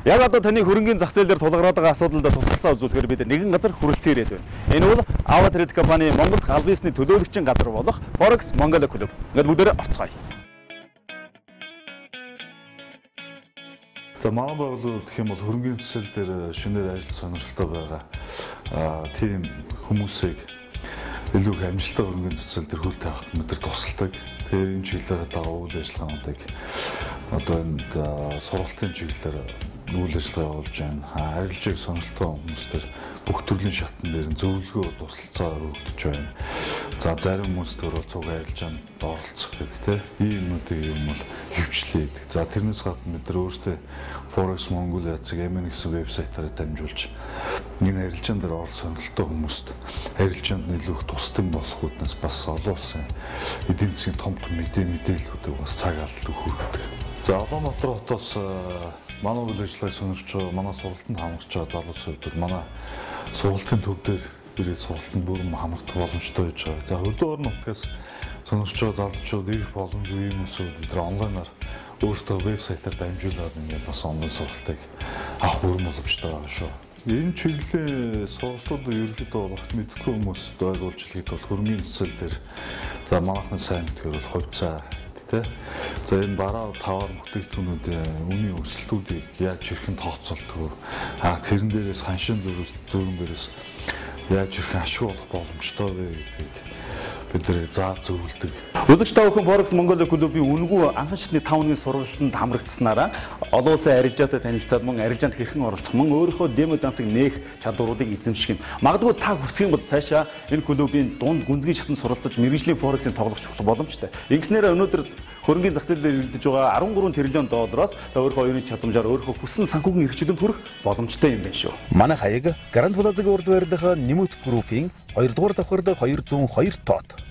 Яг одоо таны хөрөнгөний зах зээл дээр тулгараад байгаа асуудалд тусалцаа үзүүлэхээр бид нэгэн газар хүрэлцэн ирээд байна. Энэ бол Ava Trade компани Монголд аль бизнесний төлөөлөгчийн газар болох Forex Mongolia Club. Ингээд бүгдээрээ орцгоё. За манай байгууллага гэх юм бол хөрөнгөний засал дээр шинээр ажил сонирхолтой байгаа аа тийм хүмүүсийг илүү их амжилттай хөрөнгөний засал дээр хөл тавихт мэдэр тусалдаг. Тэгэхээр энэ чиглэлээр одоо үйл ажиллагаануудыг одоо энд сургалтын чиглэлээр үйл ажиллагаа явуулж байна. Арилжааг сонирхолтой хүмүүстэр бүх төрлийн шатн дээр зөвлөгөө тусалцаа өгдөж байна. За зарим хүмүүс төр цуг арилжаанд оролцох гэдэг тийм юмнуудыг юм бол хөвчлээ гэдэг. За тэрнээс гадна бид нар өөрсдөө Forex Mongolia цэг MN гэсэн вебсайтаараа дамжуулж энэ арилжаан дээр орол сонирхолтой хүмүүст арилжаанд илүү их тусдан болох үднээс бас олон улсын эдийн засгийн том том мэдээ мэдээллүүдийг бас цаг алдалт хүргэдэг. За Улаанбаатар хотоос манай үйл ажиллагааг сонирч манай сургалтанд хамрагч залуусууд бол манай сургалтын төв дээр ирээд сургалтанд бүрэн хамрагдах боломжтой байж байгаа. За хөдөө орон нутгаас сонирч залуучууд ирэх боломжгүй юм эсвэл бид онлайнаар өөртөө вебсайтаар дамжуулаад ингээд бас онлайн сургалтыг авах бүрэн боломжтой байгаа шүү. Энэ чиглэлийн сургалтууд ерөнхийдөө багт мэдэхгүй хүмүүст ойлгуулж хэлэхэд бол хөрмийн засал дээр за манайхны сайн мэдгээр бол хувьцаа тий. За энэ бараа таваар бүтээгдэхүүнүүдийн үнийн өрсөлдүүдийг яаж хэрхэн тооцоолдог вэ? А тэрэн дээрээс ханшин зөрүүс зүүн дээрээс яаж хэрхэн ашиглах боломжтой вэ гэдгийг бид нэр заав зөвлөдөг. Үзэгч та бүхэн Forex Mongolia клубын үнэгүй анхан шатны 5 өдрийн сургалтанд хамрагдсанараа олон улсын арилжаатай танилцаад мөн арилжаанд хэрхэн оролцох мөн өөрийнхөө демо дансыг нээх чадваруудыг эзэмших нь. Магадгүй та хүсэх юм бол цаашаа энэ клубын дунд гүнзгий шатанд суралцаж мэрэгжлийн Forex-ийн тоглогч болох боломжтой. Ингэснээр өнөөдөр хөрөнгөний зах зээл дээр ирдэж байгаа 13 тэрлион доллароос өөрийнхөө оюуны чадамжаар өөрийнхөө хүссэн санхүүгийн эрхчлэлд хүрэх боломжтой юм байна шүү. Манай хаяг Grand Plaza-гийн урд байрлах Нэмүт группийн 2 дугаар давхард 202 тоот